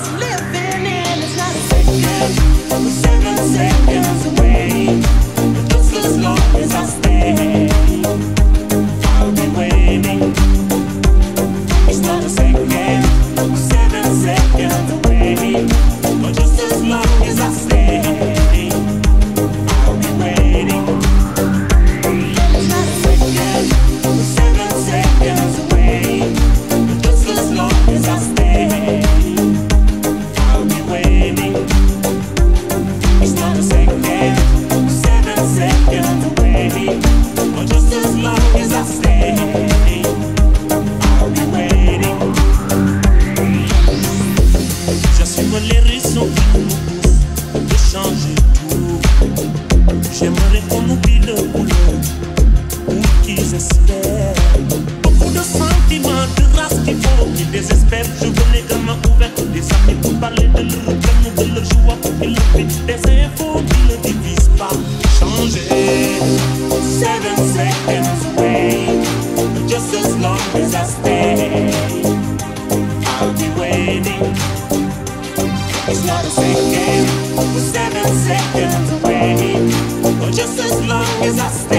is living in. It's not a second, second, second. J'aimerais qu'on oublie le boulot ou qu'ils espèrent. Beaucoup de sentiments de grâce qu'il faut, qu'ils désespèrent. not seven seconds away. Or just as long as I stay.